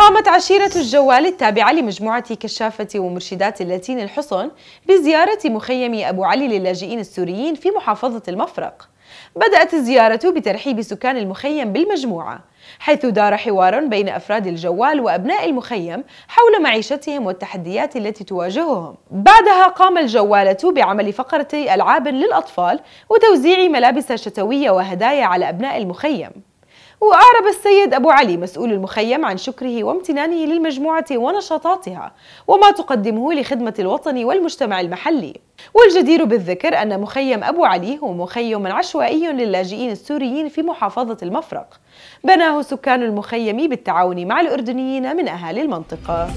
قامت عشيرة الجوال التابعة لمجموعة كشافة ومرشدات اللاتين الحصن بزيارة مخيم أبو علي للاجئين السوريين في محافظة المفرق. بدأت الزيارة بترحيب سكان المخيم بالمجموعة حيث دار حوار بين أفراد الجوال وأبناء المخيم حول معيشتهم والتحديات التي تواجههم. بعدها قام الجوالة بعمل فقرتي ألعاب للأطفال وتوزيع ملابس شتوية وهدايا على أبناء المخيم. وأعرب السيد أبو علي مسؤول المخيم عن شكره وامتنانه للمجموعة ونشاطاتها وما تقدمه لخدمة الوطن والمجتمع المحلي. والجدير بالذكر أن مخيم أبو علي هو مخيم عشوائي للاجئين السوريين في محافظة المفرق. بناه سكان المخيم بالتعاون مع الأردنيين من أهالي المنطقة.